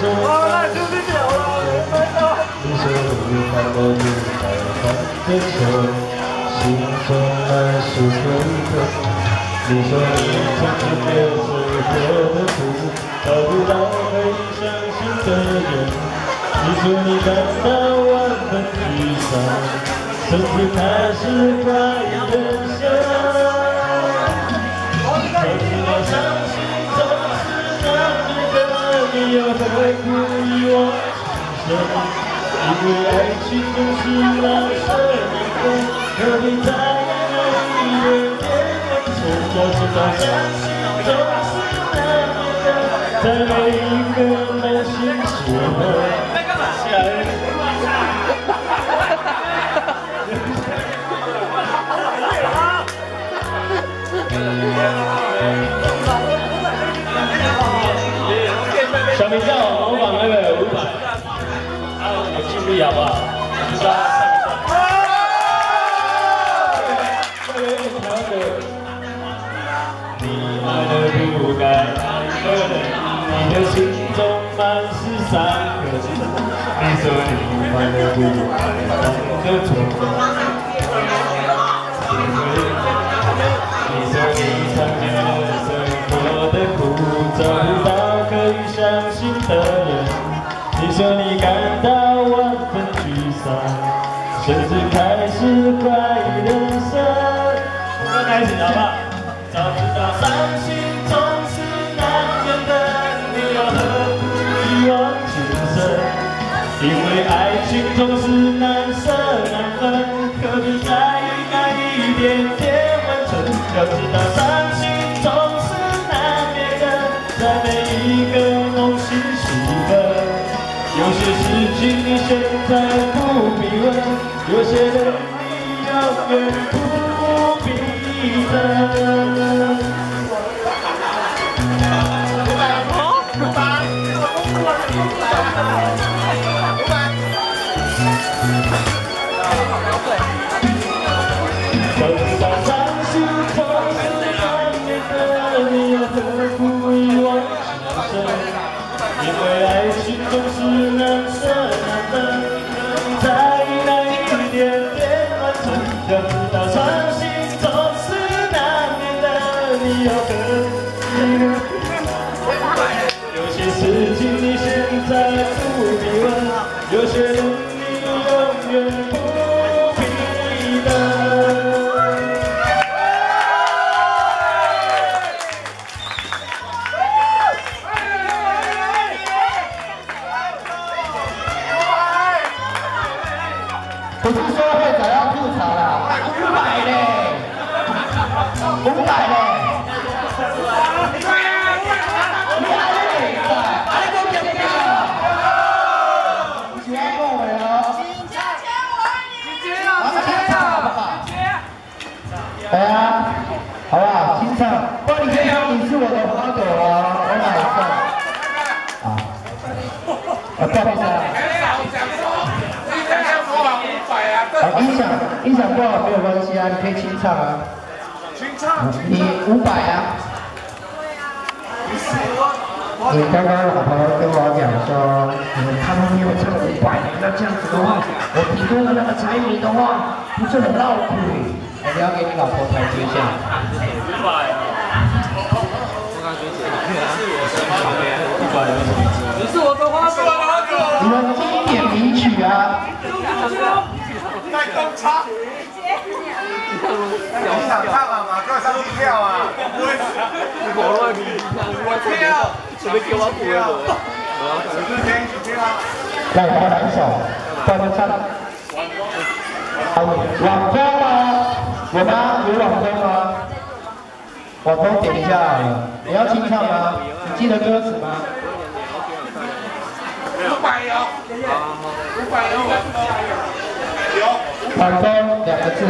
好了，你说你看到女孩犯的错，心中满是舍不？你说你尝尽给谁过的苦，找不到可以伤心的眼。你说你感到万分沮丧，甚至开始怀疑人生。的你又何苦一往情深？因为爱情总是难舍难分，何必在意那一点点温存？要知道，相信总是难免的，在每一个梦醒时分。小明叫模仿那个五百。注意好不好？知道。你爱的不该爱的人，你的心中满是伤痕。你说你犯了不该犯的错，点点温存？要知道伤心总是难免的，在每一个梦醒时分。有些事情你现在不必问。有些人你永远不必等五百五百五百五百。有些人你永远不必等。不是说会长要吐槽了，五百嘞，五百嘞。好不好？清唱，玻璃天堂，你是我的花朵啊，我买一个。啊，啊，不好意思啊。音响，音响不好没有关系啊，你可以清唱啊。清唱。你五百啊。你刚刚老婆跟我讲说，他们没有唱五百，那这样子的话，我提供的那个彩礼的话，不是很闹苦？我们要给你老婆台阶下。五百。我感觉是我的五百你是我的花。你们经典名曲啊。在东厂。你想唱啊？马上上去跳啊！你跑乱比，我跳，准备给我补了。来，我们两首，帮我唱。网风吗？有吗？有网通吗？网通点一下，你要清唱吗？你记得歌词吗？五百有，五百有，有。网通两个字。